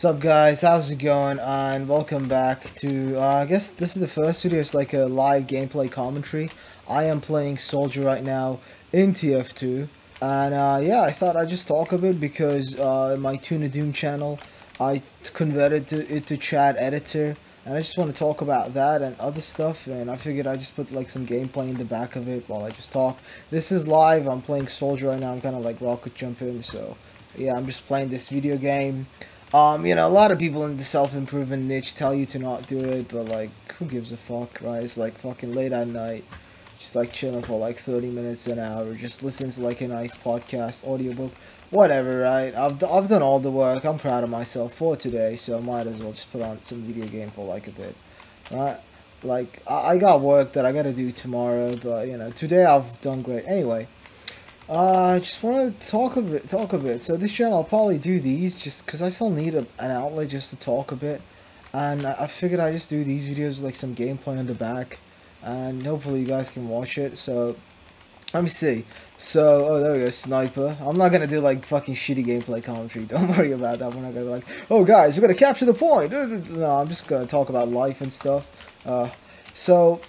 What's up guys, how's it going, and welcome back to, uh, I guess this is the first video, it's like a live gameplay commentary. I am playing Soldier right now in TF2, and uh, yeah, I thought I'd just talk a bit because uh, my Tuna Doom channel, I converted to, it to Chad editor, and I just want to talk about that and other stuff, and I figured I'd just put like some gameplay in the back of it while I just talk. This is live, I'm playing Soldier right now, I'm kind of like rocket jumping, so yeah, I'm just playing this video game. Um, you know, a lot of people in the self-improvement niche tell you to not do it, but like, who gives a fuck, right? It's like fucking late at night, just like chilling for like 30 minutes an hour, just listening to like a nice podcast, audiobook, whatever, right? I've, I've done all the work, I'm proud of myself for today, so I might as well just put on some video game for like a bit, right? Like, I, I got work that I gotta do tomorrow, but you know, today I've done great. Anyway, uh, I just want to talk a bit. Talk a bit. So this channel, I'll probably do these just because I still need a, an outlet just to talk a bit, and I, figured I just do these videos with, like some gameplay on the back, and hopefully you guys can watch it. So let me see. So oh there we go, sniper. I'm not gonna do like fucking shitty gameplay commentary. Don't worry about that. We're not gonna be like, oh guys, we're gonna capture the point. No, I'm just gonna talk about life and stuff. Uh, so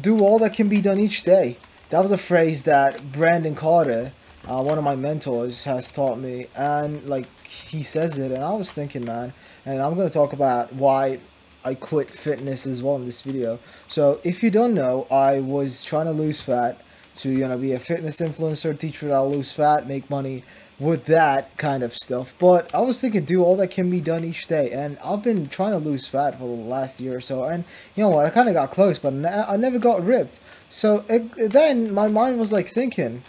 do all that can be done each day that was a phrase that Brandon Carter, uh, one of my mentors, has taught me, and like he says it, and I was thinking, man, and I'm gonna talk about why I quit fitness as well in this video. So if you don't know, I was trying to lose fat to you know be a fitness influencer, teach people how to lose fat, make money with that kind of stuff. But I was thinking, do all that can be done each day, and I've been trying to lose fat for the last year or so, and you know what, I kind of got close, but I never got ripped. So it, then my mind was like thinking,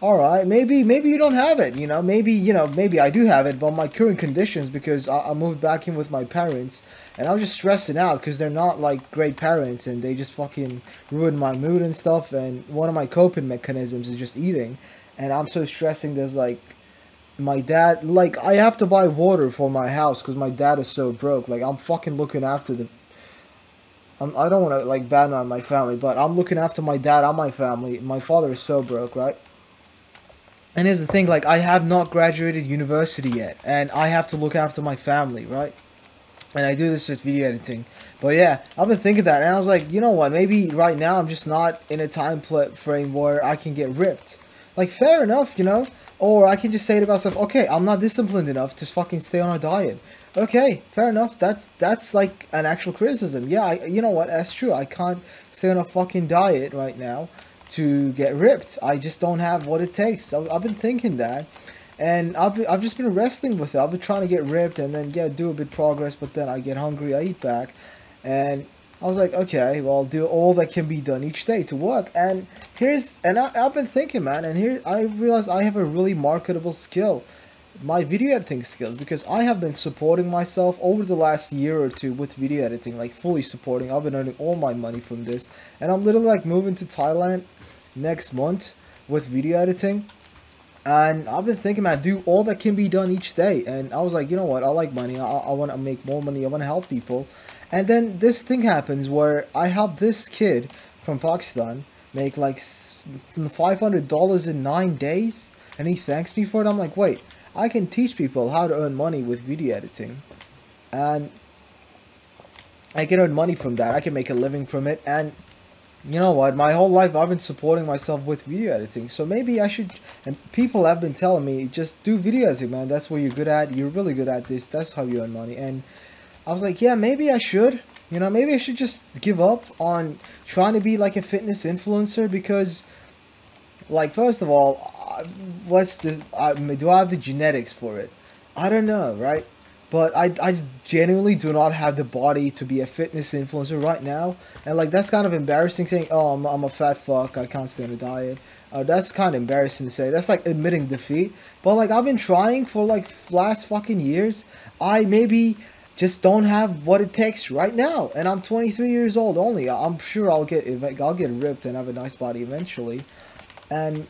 all right, maybe maybe you don't have it, you know, maybe you know maybe I do have it, but my current conditions because I, I moved back in with my parents, and I was just stressing out because they're not like great parents and they just fucking ruin my mood and stuff. And one of my coping mechanisms is just eating, and I'm so stressing. There's like my dad like I have to buy water for my house because my dad is so broke. Like I'm fucking looking after the I'm, I don't want to like badmouth my family, but I'm looking after my dad and my family. My father is so broke, right? And here's the thing, like I have not graduated university yet, and I have to look after my family, right? And I do this with video editing. But yeah, I've been thinking that, and I was like, you know what? Maybe right now I'm just not in a time frame where I can get ripped. Like, fair enough, you know? Or I can just say to myself, okay, I'm not disciplined enough to fucking stay on a diet. Okay, fair enough. That's that's like an actual criticism. Yeah, I, you know what? That's true. I can't stay on a fucking diet right now to get ripped. I just don't have what it takes. I've, I've been thinking that, and I've been, I've just been wrestling with it. I've been trying to get ripped and then yeah, do a bit progress, but then I get hungry, I eat back, and I was like, okay, well, I'll do all that can be done each day to work. And here's, and I, have been thinking, man, and here I realized I have a really marketable skill my video editing skills because I have been supporting myself over the last year or two with video editing, like fully supporting. I've been earning all my money from this, and I'm literally like moving to Thailand next month with video editing. And I've been thinking, man, do all that can be done each day. And I was like, you know what? I like money. I, I want to make more money. I want to help people. And then this thing happens where I help this kid from Pakistan make like $500 in nine days. And he thanks me for it. I'm like, wait, I can teach people how to earn money with video editing. And I can earn money from that. I can make a living from it. And you know what? My whole life I've been supporting myself with video editing. So maybe I should. And people have been telling me just do video editing, man. That's what you're good at. You're really good at this. That's how you earn money. And I was like, yeah, maybe I should. You know, maybe I should just give up on trying to be like a fitness influencer because, like, first of all, what's this? I do I have the genetics for it? I don't know, right? But I, I genuinely do not have the body to be a fitness influencer right now. And like that's kind of embarrassing saying, oh, I'm, I'm a fat fuck, I can't stand a diet. Uh, that's kind of embarrassing to say. That's like admitting defeat. But like I've been trying for like last fucking years. I maybe just don't have what it takes right now. And I'm 23 years old only. I'm sure I'll get I'll get ripped and have a nice body eventually. And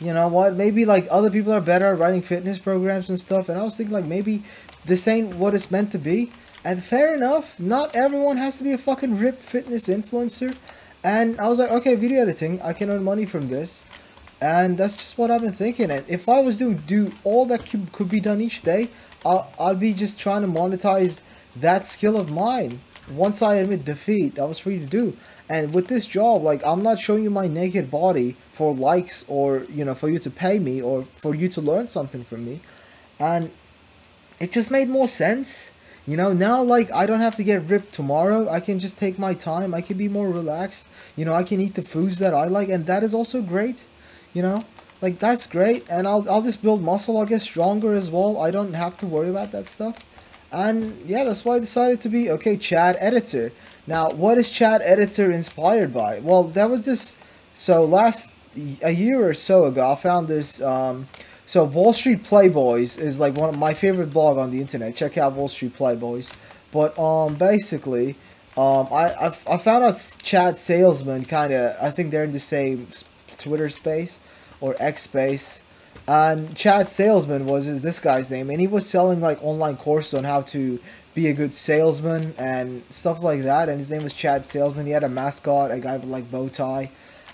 you know what? Maybe like other people are better at writing fitness programs and stuff. And I was thinking like maybe this ain't what it's meant to be. And fair enough, not everyone has to be a fucking ripped fitness influencer. And I was like, okay, video editing, I can earn money from this. And that's just what I've been thinking. And if I was to do all that could be done each day, I'll, I'll be just trying to monetize that skill of mine. Once I admit defeat, that was free to do. And with this job, like I'm not showing you my naked body for likes or you know for you to pay me or for you to learn something from me. And it just made more sense. You know, now like I don't have to get ripped tomorrow. I can just take my time. I can be more relaxed. You know, I can eat the foods that I like and that is also great. You know? Like that's great and I'll I'll just build muscle, I'll get stronger as well. I don't have to worry about that stuff. And yeah, that's why I decided to be okay, Chad editor. Now, what is Chad editor inspired by? Well, that was this so last a year or so ago, I found this um so Wall Street Playboys is like one of my favorite blog on the internet. Check out Wall Street Playboys. But um basically, um I I, I found out Chad Salesman kind of I think they're in the same Twitter space or X space. And Chad Salesman was this guy's name, and he was selling like online courses on how to be a good salesman and stuff like that. And his name was Chad Salesman. He had a mascot, a guy with like bow tie,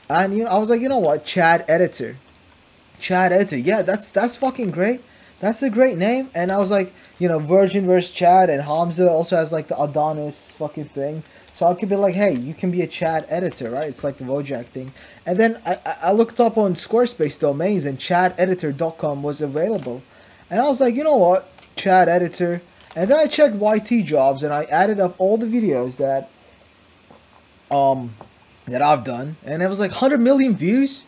and you know I was like, you know what, Chad Editor, Chad Editor, yeah, that's that's fucking great. That's a great name. And I was like, you know, Virgin versus Chad, and Hamza also has like the Adonis fucking thing. So I could be like, hey, you can be a Chad editor, right? It's like the Wojak thing. And then I, I looked up on Squarespace domains and chadeditor.com was available. And I was like, you know what? Chad editor. And then I checked YT jobs and I added up all the videos that um that I've done. And it was like 100 million views.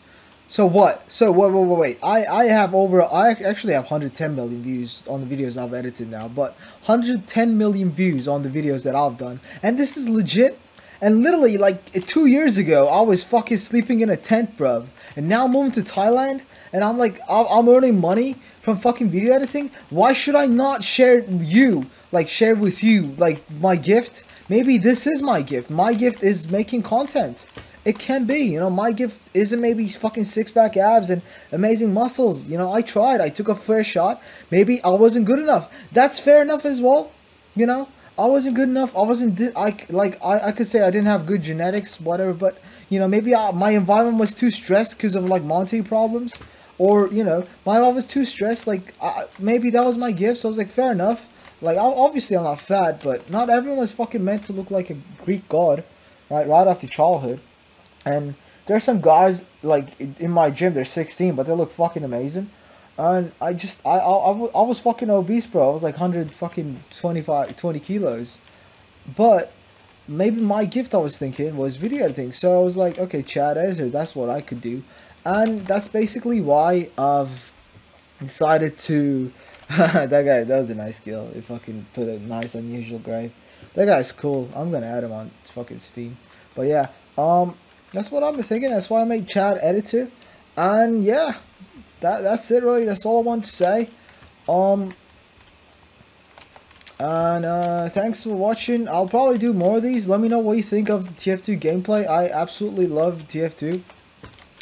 So what? So wait, wait, wait, wait. I, I have over, I actually have 110 million views on the videos I've edited now, but 110 million views on the videos that I've done. And this is legit. And literally, like, two years ago, I was fucking sleeping in a tent, bruv. And now I'm moving to Thailand, and I'm like, I'm earning money from fucking video editing. Why should I not share you, like, share with you, like, my gift? Maybe this is my gift. My gift is making content. It can be, you know, my gift isn't maybe fucking six pack abs and amazing muscles. You know, I tried, I took a fair shot. Maybe I wasn't good enough. That's fair enough as well. You know, I wasn't good enough. I wasn't, I like, I, I could say I didn't have good genetics, whatever, but, you know, maybe I, my environment was too stressed because of like Monty problems. Or, you know, my mom was too stressed. Like, I, maybe that was my gift. So I was like, fair enough. Like, obviously I'm not fat, but not everyone was fucking meant to look like a Greek god, right? Right after childhood. And there's some guys like in my gym. They're 16, but they look fucking amazing. And I just I I, I was fucking obese, bro. I was like 100 fucking 25 20 kilos. But maybe my gift I was thinking was video editing. So I was like, okay, Chad editor, that's what I could do. And that's basically why I've decided to that guy that was a nice skill. He fucking put a nice unusual grave. That guy's cool. I'm gonna add him on fucking Steam. But yeah, um that's what I've been thinking. That's why I made Chad editor. And yeah, that that's it really. That's all I want to say. Um and uh, thanks for watching. I'll probably do more of these. Let me know what you think of the TF2 gameplay. I absolutely love TF2.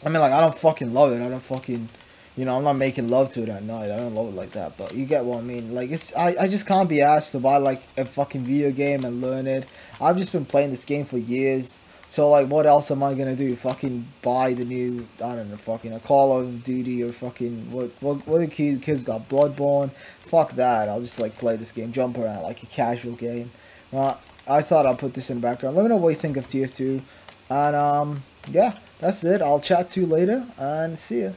I mean, like, I don't fucking love it. I don't fucking, you know, I'm not making love to it at night. I don't love it like that. But you get what I mean. Like, it's I, I just can't be asked to buy, like, a fucking video game and learn it. I've just been playing this game for years. So like, what else am I gonna do? Fucking buy the new, I don't know, fucking a Call of Duty or fucking what? What? What the kids, got? Bloodborne. Fuck that. I'll just like play this game, jump around like a casual game. Uh, I thought I'll put this in the background. Let me know what you think of TF2, and um, yeah, that's it. I'll chat to you later and see you.